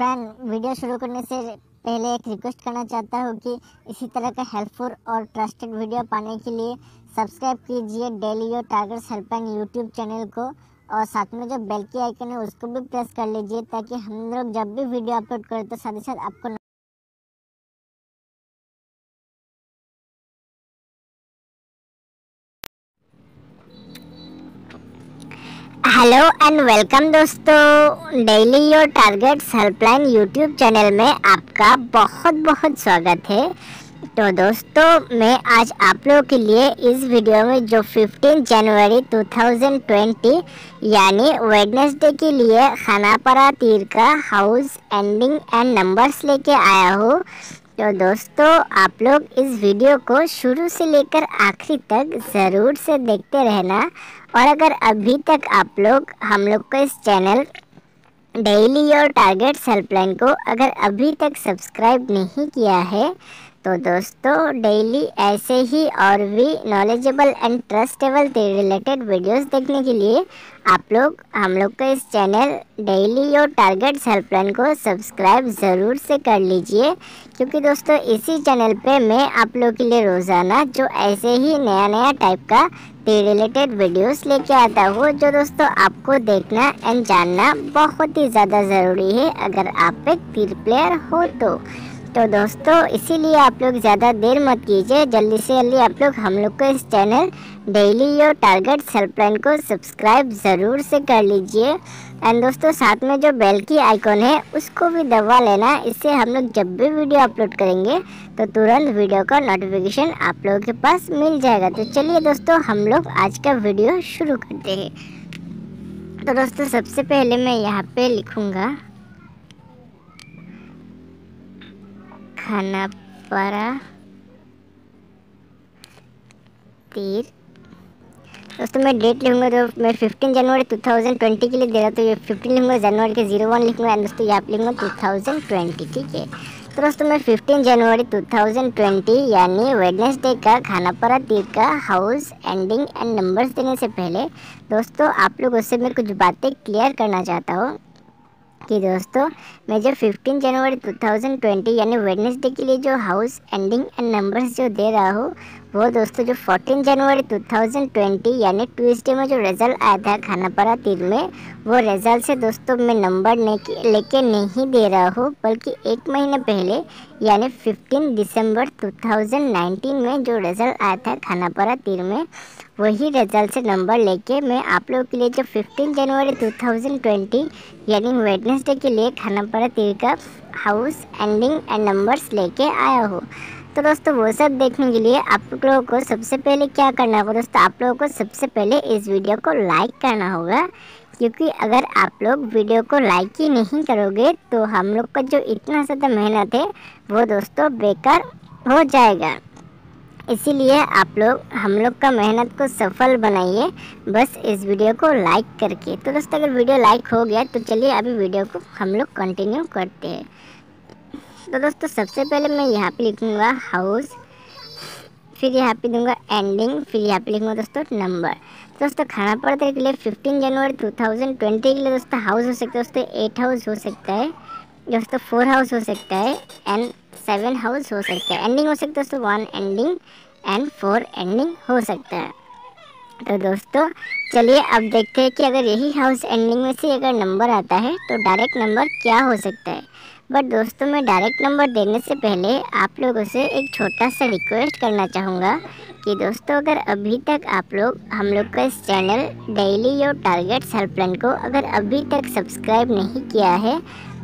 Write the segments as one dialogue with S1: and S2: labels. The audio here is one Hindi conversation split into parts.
S1: फ्रेंड वीडियो शुरू करने से पहले एक रिक्वेस्ट करना चाहता हूँ कि इसी तरह का हेल्पफुल और ट्रस्टेड वीडियो पाने के लिए सब्सक्राइब कीजिए daily your targets helpline YouTube channel को और साथ में जो बेल की आइकन है उसको भी प्रेस कर लीजिए ताकि हम लोग जब भी वीडियो अपलोड करें तो साथ ही साथ आपको हेलो एंड वेलकम दोस्तों। Daily your targets helpline YouTube channel में आपका बहुत बहुत स्वागत है। तो दोस्तों, मैं आज आप लोगों के लिए इस वीडियो में जो 15 जनवरी 2020 यानी वेडनेसडे के लिए खानापारा तीर का हाउस एंडिंग एंड नंबर्स लेके आया हूँ। तो दोस्तों, आप लोग इस वीडियो को शुरू से लेकर आखिरी तक ज़रूर से देखते रहना। और अगर अभी तक आप लोग, हम लोग को इस channel daily your targets helpline को अगर अभी तक सब्सक्राइब नहीं किया है तो दोस्तों डेली ऐसे ही और भी knowledgeable and trustable related videos देखने के लिए आप लोग, हम लोग का इस channel daily your targets helpline को सब्सक्राइब ज़रूर से कर लीजिए। क्योंकि दोस्तों, इसी चैनल पे मैं आप लोग के लिए रोज़ाना जो ऐसे ही नया नया टाइप का रिलेटेड वीडियोस लेके आता हूँ, जो दोस्तों आपको देखना एंड जानना बहुत ही ज़्यादा ज़रूरी है अगर आप एक तीर प्लेयर हो तो। तो दोस्तों, इसीलिए आप लोग ज़्यादा देर मत कीजिए। जल्दी से जल्दी आप लोग हम लोग को इस channel daily your target helpline को सब्सक्राइब ज़रूर से कर लीजिए। एंड दोस्तों, साथ में जो बेल की आइकॉन है, उसको भी दबा लेना। इससे हम लोग जब भी वीडियो अपलोड करेंगे तो तुरंत वीडियो का नोटिफिकेशन आप लोगों के पास मिल जाएगा। तो चलिए दोस्तों, हम लोग आज का वीडियो शुरू करते हैं। तो दोस्तों, सबसे पहले मैं यहाँ पे लिखूँगा। खाना पड़ा। तीर दोस्तों, मैं डेट लिखूँगा तो मैं 15 जनवरी 2020 के लिए दे रहा तो ये 15 लिखूँगा, जनवरी के ज़ीरो वन लिखूँगा एंड दोस्तों यहाँ पे लिखूँगा 2020 ठीक है? तो दोस्तों, मैं 15 जनवरी 2020 यानी वेडनेसडे का खाना पड़ा तीर का हाउस एंडिंग एंड नंबर्स देने से पहले। दोस्तों, आप लोगों से मैं कुछ बातें क्लियर करना चाहता हूँ। कि दोस्तों मैं जो 15 जनवरी 2020 यानी वेडनेसडे के लिए जो हाउस एंडिंग एंड नंबर्स जो दे रहा हूँ, वो दोस्तों जो 14 जनवरी 2020 यानी ट्यूसडे में जो रिज़ल्ट आया था खानापारा तीर में, वो रिज़ल्ट से दोस्तों मैं नंबर लेके नहीं दे रहा हूँ, बल्कि एक महीने पहले यानी 15 दिसंबर 2019 में जो रिज़ल्ट आया था खानापारा तीर में वही रिज़ल्ट से नंबर लेके मैं आप लोगों के लिए जो 15 जनवरी 2020 यानी वेडनेसडे के लिए खानापारा तीर का हाउस एंडिंग एंड नंबर्स लेके आया हूँ। तो दोस्तों, वो सब देखने के लिए आप लोगों को सबसे पहले क्या करना होगा दोस्तों, आप लोगों को सबसे पहले इस वीडियो को लाइक करना होगा। क्योंकि अगर आप लोग वीडियो को लाइक ही नहीं करोगे तो हम लोग का जो इतना ज़्यादा मेहनत है, वो दोस्तों बेकार हो जाएगा। इसीलिए आप लोग, हम लोग का मेहनत को सफल बनाइए। बस इस वीडियो को लाइक करके। तो दोस्तों, अगर वीडियो लाइक हो गया तो चलिए अभी वीडियो को हम लोग कंटिन्यू करते हैं। तो दोस्तों, सबसे पहले मैं यहाँ पे लिखूँगा हाउस फिर यहाँ पे दूँगा एंडिंग फिर यहाँ पे लिखूँगा दोस्तों नंबर दोस्तों, खाना पड़ता के लिए 15 जनवरी 2020 के लिए दोस्तों हाउस हो सकता है। दोस्तों एट हाउस हो सकता है। दोस्तों फोर हाउस हो सकता है। एंड सेवन हाउस हो सकता है। एंडिंग हो सकता है दोस्तों one ending and four ending हो सकता है। तो दोस्तों, चलिए अब देखते हैं कि अगर यही हाउस एंडिंग में से अगर नंबर आता है तो डायरेक्ट नंबर क्या हो सकता है? बट दोस्तों, मैं डायरेक्ट नंबर देने से पहले आप लोगों से एक छोटा सा रिक्वेस्ट करना चाहूँगा कि दोस्तों, अगर अभी तक आप लोग, हम लोग का इस channel daily your targets helpline को अगर अभी तक सब्सक्राइब नहीं किया है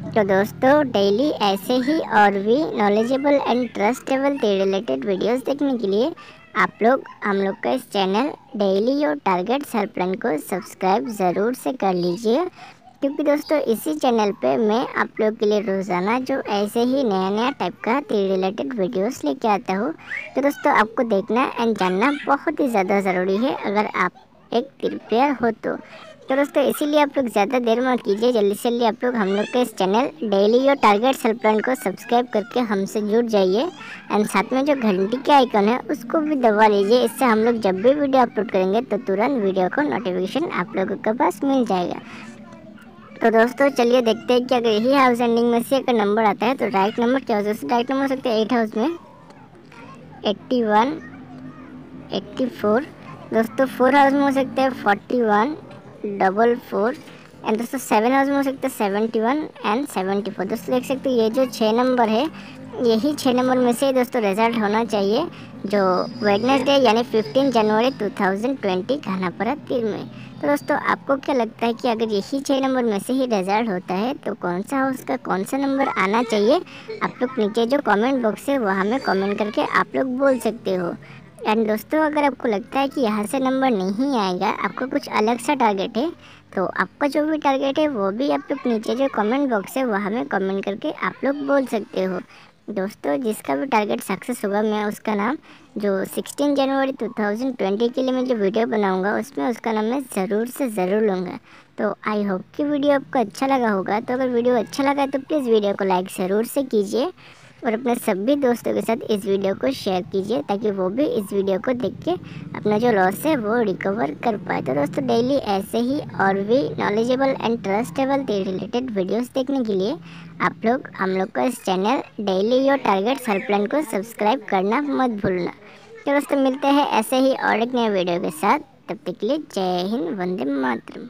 S1: तो दोस्तों डेली ऐसे ही और भी नॉलेजेबल एंड ट्रस्टेबल से रिलेटेड वीडियोस देखने के लिए आप लोग, हम लोग का इस channel daily your target helpline को सब्सक्राइब ज़रूर से कर लीजिए। क्योंकि दोस्तों, इसी चैनल पे मैं आप लोग के लिए रोज़ाना जो ऐसे ही नया नया टाइप का तीर रिलेटेड वीडियोस लेके आता हूँ तो दोस्तों आपको देखना एंड जानना बहुत ही ज़्यादा ज़रूरी है। अगर आप एक प्रिपेयर हो तो तो दोस्तों, इसीलिए आप लोग ज़्यादा देर मत कीजिए। जल्दी से जल्दी आप लोग हम लोग के इस channel daily your target helpline को सब्सक्राइब करके हमसे जुड़ जाइए। एंड साथ में जो घंटी के आइकन है, उसको भी दबा लीजिए। इससे हम लोग जब भी वीडियो अपलोड करेंगे तो तुरंत वीडियो को नोटिफिकेशन आप लोगों के पास मिल जाएगा। तो दोस्तों, चलिए देखते हैं कि अगर यही हाउस एंडिंग में से अगर नंबर आता है तो डायरेक्ट नंबर क्या हो सकता डायरेक्ट नंबर हो सकते हैं एट हाउस में। एट्टी वन एट्टी फोर दोस्तों फोर हाउस में हो सकते हैं forty one double four and दोस्तों सेवन हाउस में हो सकता हैं seventy one and seventy four दोस्तों, देख सकते हैं, ये जो छः नंबर है, यही छः नंबर में से दोस्तों रिज़ल्ट होना चाहिए, जो वेडनेसडे यानी 15 जनवरी 2020 खानापरा तीर में। तो दोस्तों, आपको क्या लगता है कि अगर यही छः नंबर में से ही रिज़ल्ट होता है तो कौन सा हाउस का कौन सा नंबर आना चाहिए? आप लोग नीचे जो कमेंट बॉक्स है, वहाँ में कमेंट करके आप लोग बोल सकते हो। एंड दोस्तों, अगर आपको लगता है कि यहाँ से नंबर नहीं आएगा, आपका कुछ अलग सा टारगेट है तो आपका जो भी टारगेट है, वो भी आप लोग नीचे जो कमेंट बॉक्स है, वहाँ में कमेंट करके आप लोग बोल सकते हो। दोस्तों, जिसका भी टारगेट सक्सेस होगा, मैं उसका नाम जो 16 जनवरी 2020 के लिए मैं जो वीडियो बनाऊँगा, उसमें उसका नाम मैं ज़रूर से ज़रूर लूँगा। तो आई होप कि वीडियो आपको अच्छा लगा होगा। तो अगर वीडियो अच्छा लगा तो प्लीज़ वीडियो को लाइक ज़रूर से कीजिए। और अपने सभी दोस्तों के साथ इस वीडियो को शेयर कीजिए, ताकि वो भी इस वीडियो को देख के अपना जो लॉस है वो रिकवर कर पाए। तो दोस्तों डेली ऐसे ही और भी knowledgeable and trustable related videos देखने के लिए आप लोग, हम लोग का इस channel daily your target helpline को सब्सक्राइब करना मत भूलना। तो दोस्तों, मिलते हैं ऐसे ही और एक नए वीडियो के साथ। तब तक के लिए जय हिंद, वंदे मातरम।